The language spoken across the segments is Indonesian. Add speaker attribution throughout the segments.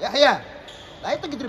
Speaker 1: Yahya. Nah ya. itu gitu.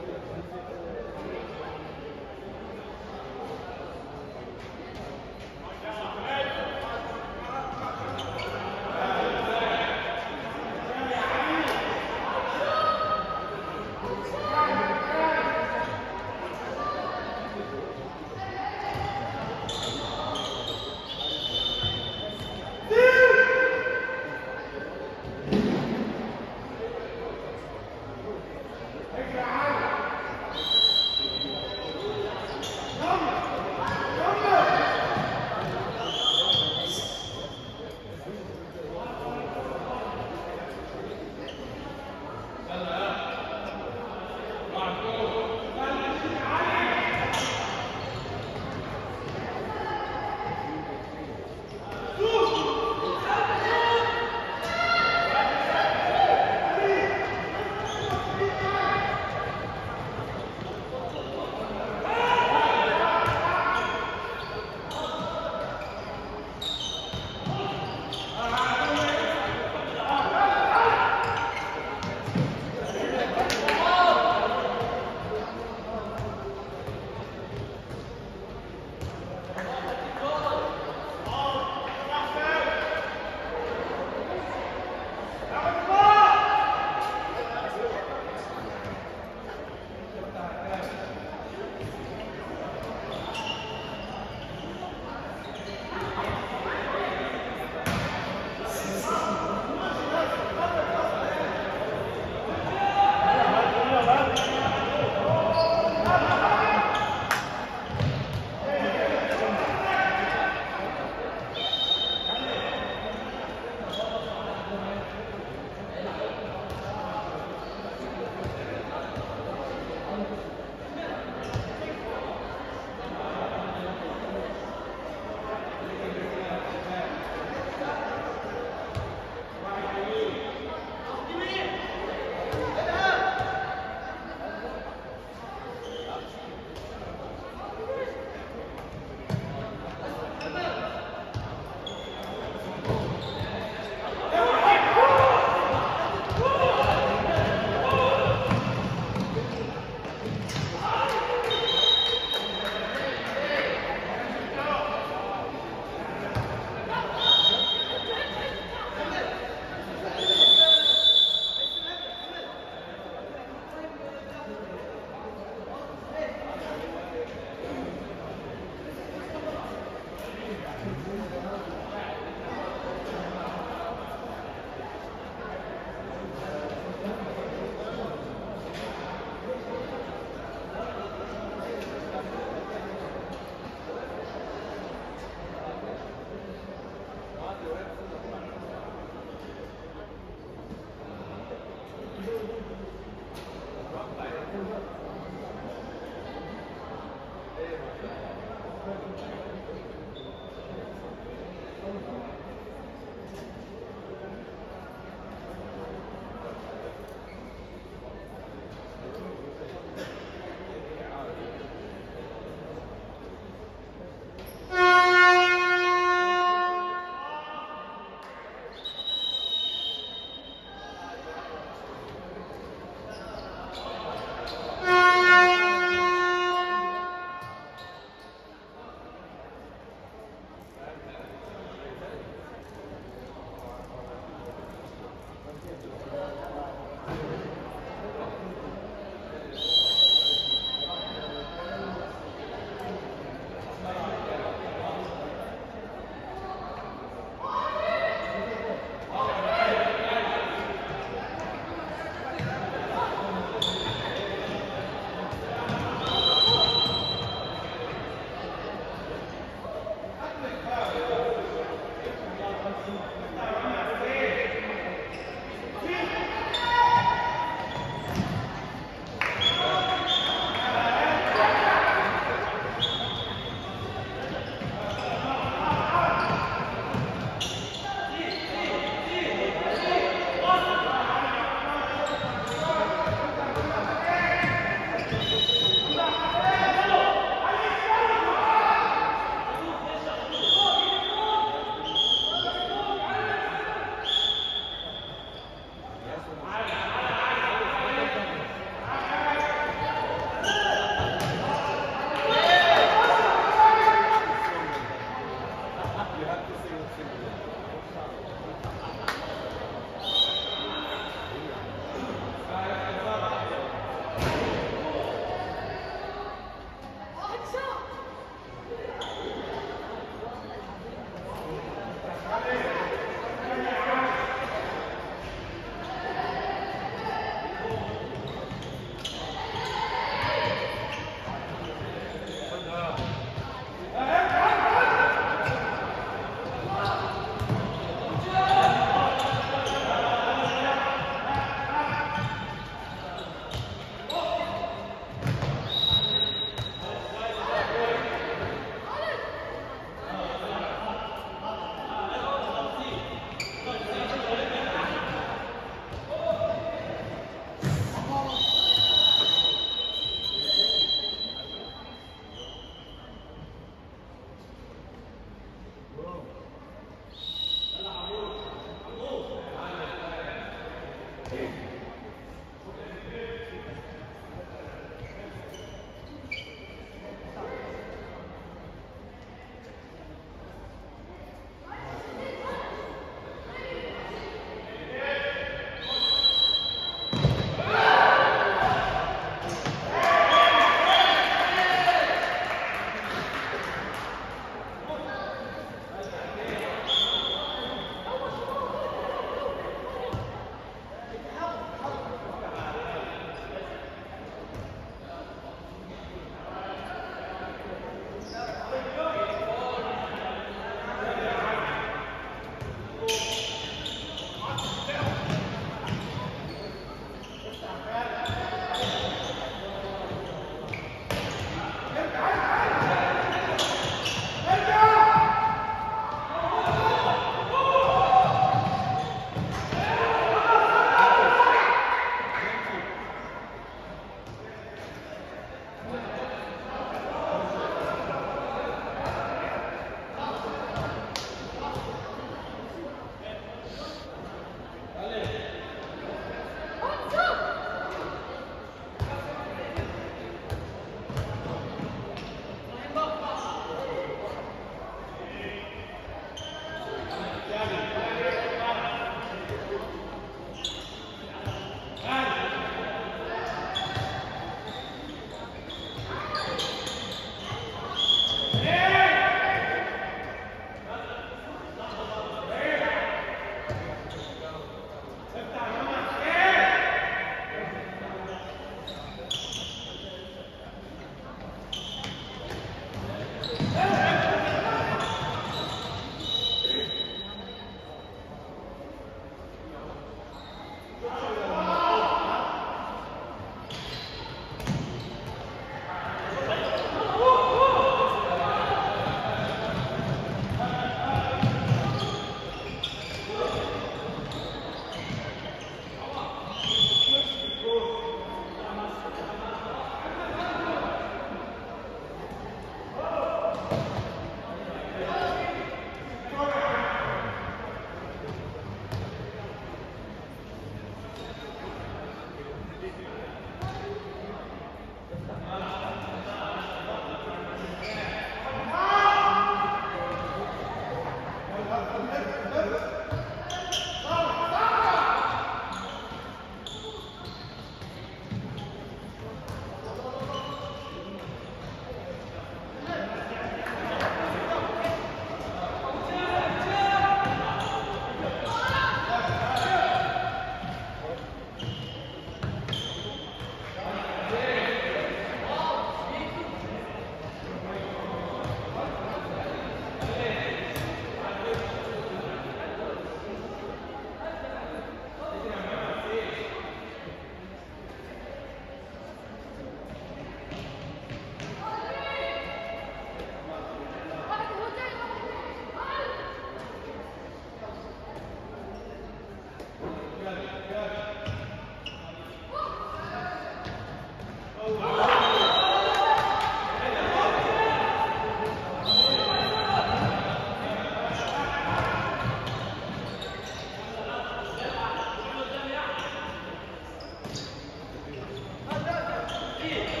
Speaker 1: Thank you.